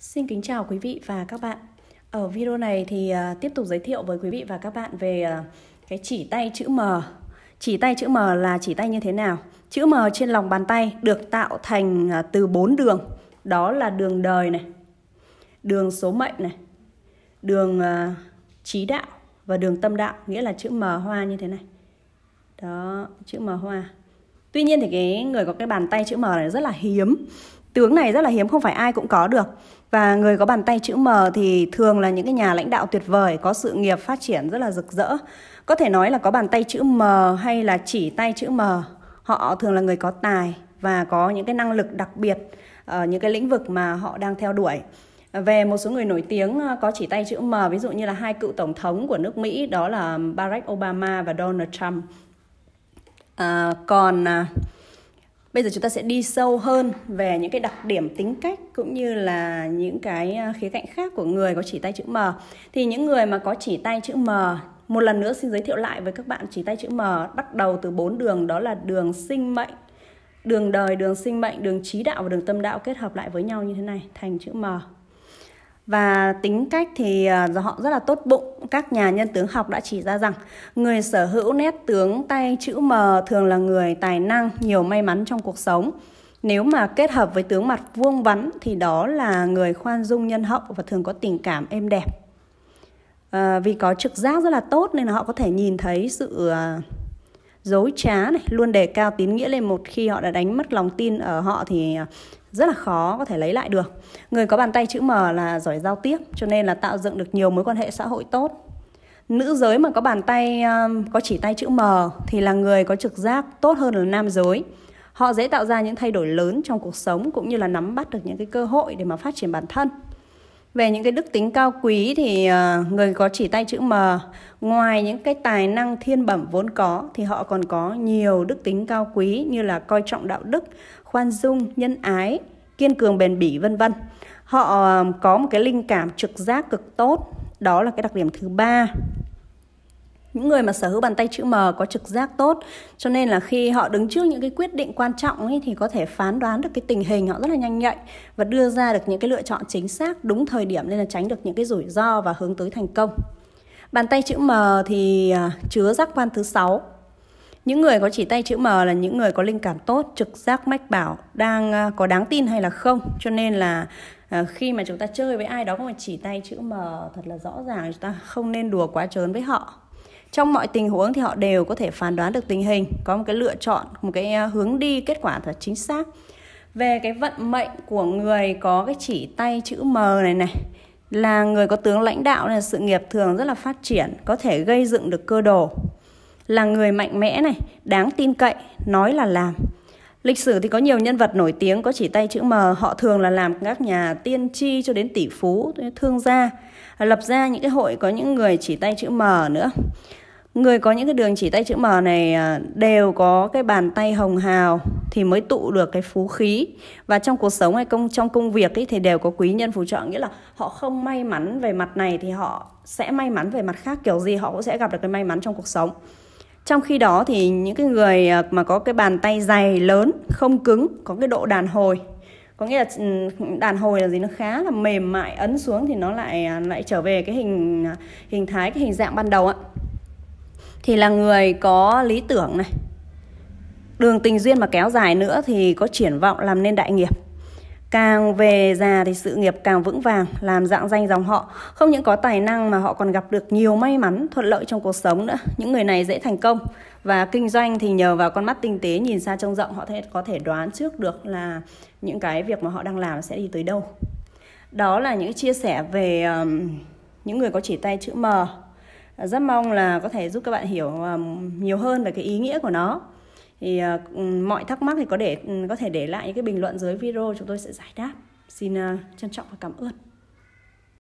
Xin kính chào quý vị và các bạn. Ở video này thì à, tiếp tục giới thiệu với quý vị và các bạn về à, cái chỉ tay chữ M. Chỉ tay chữ M là chỉ tay như thế nào? Chữ M trên lòng bàn tay được tạo thành à, từ bốn đường. Đó là đường đời này, đường số mệnh này, đường trí đạo và đường tâm đạo, nghĩa là chữ M hoa như thế này. Đó, chữ M hoa. Tuy nhiên thì cái người có cái bàn tay chữ M này rất là hiếm Tướng này rất là hiếm không phải ai cũng có được. Và người có bàn tay chữ M thì thường là những cái nhà lãnh đạo tuyệt vời, có sự nghiệp phát triển rất là rực rỡ. Có thể nói là có bàn tay chữ M hay là chỉ tay chữ M, họ thường là người có tài và có những cái năng lực đặc biệt ở những cái lĩnh vực mà họ đang theo đuổi. Về một số người nổi tiếng ờ, có chỉ tay chữ M, ví dụ như là hai cựu tổng thống của nước Mỹ đó là Barack Obama và Donald Trump. À, còn à, Bây giờ chúng ta sẽ đi sâu hơn về những cái đặc điểm tính cách cũng như là những cái à, khía cạnh khác của người có chỉ tay chữ M. Thì những người mà có chỉ tay chữ M, một lần nữa xin giới thiệu lại với các bạn chỉ tay chữ M bắt đầu từ bốn đường đó là đường sinh mệnh, đường đời, đường sinh mệnh, đường trí đạo và đường tâm đạo kết hợp lại với nhau như thế này thành chữ M và tính cách thì ờ, họ rất là tốt bụng. Các nhà nhân tướng học đã chỉ ra rằng người sở hữu nét tướng tay chữ M thường là người tài năng nhiều may mắn trong cuộc sống. Nếu mà kết hợp với tướng mặt vuông vắn thì đó là người khoan dung nhân hậu và thường có tình cảm êm đẹp. À, vì có trực giác rất là tốt nên là họ có thể nhìn thấy sự uh, dối trá này, luôn đề cao tín nghĩa lên một khi họ đã đánh mất lòng tin ở họ thì rất là khó có thể lấy lại được. Người có bàn tay chữ M là giỏi giao tiếp, cho nên là tạo dựng được nhiều mối quan hệ xã hội tốt. Nữ giới mà có bàn tay um, có chỉ tay chữ M thì là người có trực giác tốt hơn là nam giới. Họ dễ tạo ra những thay đổi lớn trong cuộc sống cũng như là nắm bắt được những cái cơ hội để mà phát triển bản thân về những cái đức tính cao quý thì ờ, người có chỉ tay chữ M ngoài những cái tài năng thiên bẩm vốn có thì họ còn có nhiều đức tính cao quý như là coi trọng đạo đức, khoan dung, nhân ái, kiên cường bền bỉ vân vân. Họ ờ, có một cái linh cảm trực giác cực tốt, đó là cái đặc điểm thứ ba những người mà sở hữu bàn tay chữ M có trực giác tốt cho nên là khi họ đứng trước những cái quyết định quan trọng ấy, thì có thể phán đoán được cái tình hình họ rất là nhanh nhạy và đưa ra được những cái lựa chọn chính xác đúng thời điểm nên là tránh được những cái rủi ro và hướng tới thành công. Bàn tay chữ M thì à, chứa giác quan thứ sáu. Những người có chỉ tay chữ M là những người có linh cảm tốt, trực giác mách bảo đang à, có đáng tin hay là không. Cho nên là à, khi mà chúng ta chơi với ai đó mà chỉ tay chữ M thật là rõ ràng chúng ta không nên đùa quá trớn với họ trong mọi tình huống thì họ đều có thể phán đoán được tình hình có một cái lựa chọn một cái à, hướng đi kết quả thật chính xác. Về cái vận mệnh của người có cái chỉ tay chữ M này này là người có tướng lãnh đạo là sự nghiệp thường rất là phát triển có thể gây dựng được cơ đồ. Là người mạnh mẽ này đáng tin cậy nói là làm. Lịch sử thì có nhiều nhân vật nổi tiếng có chỉ tay chữ M, họ thường là làm các nhà tiên tri cho đến tỷ phú, thương gia, lập ra những cái hội có những người chỉ tay chữ M nữa. Người có những cái đường chỉ tay chữ M này à, đều có cái bàn tay hồng hào thì mới tụ được cái phú khí. Và trong cuộc sống hay công, trong công việc ấy thì đều có quý nhân phù trợ. Nghĩa là họ không may mắn về mặt này thì họ sẽ may mắn về mặt khác. Kiểu gì họ cũng sẽ gặp được cái may mắn trong cuộc sống. Trong khi đó thì những cái người à, mà có cái bàn tay dày, lớn, không cứng, có cái độ đàn hồi, có nghĩa là ừ, đàn hồi là gì nó khá là mềm mại, ấn xuống thì nó lại à, lại trở về cái hình hình thái, cái hình dạng ban đầu ạ thì là người có lý tưởng này. Đường tình duyên mà kéo dài nữa thì có triển vọng làm nên đại nghiệp. Càng về già thì sự nghiệp càng vững vàng làm dạng danh dòng họ. Không những có tài năng mà họ còn gặp được nhiều may mắn thuận lợi trong cuộc sống nữa. Những người này dễ thành công. Và kinh doanh thì nhờ vào con mắt tinh tế nhìn xa trông rộng họ có thể đoán trước được là những cái việc mà họ đang làm sẽ đi tới đâu. Đó là những chia sẻ về um, những người có chỉ tay chữ M rất mong là có thể giúp các bạn hiểu ờ, nhiều hơn về cái ý nghĩa của nó. Thì ờ, mọi thắc mắc thì có để có thể để lại những cái bình luận dưới video, chúng tôi sẽ giải đáp. Xin ờ, trân trọng và cảm ơn.